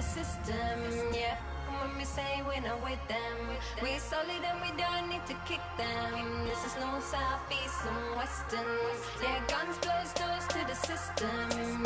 the system, yeah. When we say we're not with them, we solid and we don't need to kick them. This is no southeast and western, yeah. Guns close doors to the system,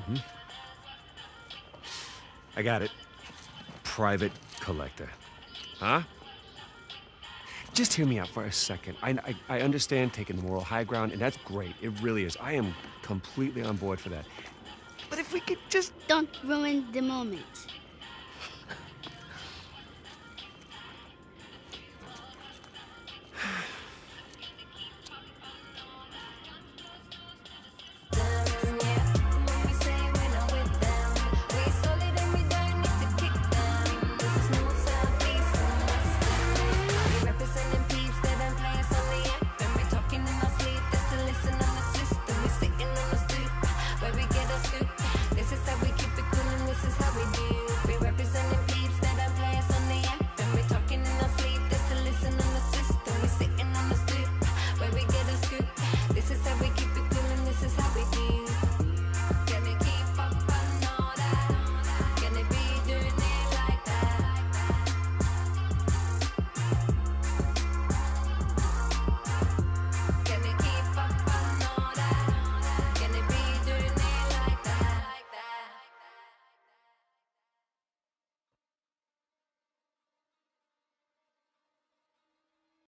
Mm-hmm. I got it. Private collector. Huh? Just hear me out for a second. I, I, I understand taking the moral high ground, and that's great. It really is. I am completely on board for that. But if we could just. Don't ruin the moment.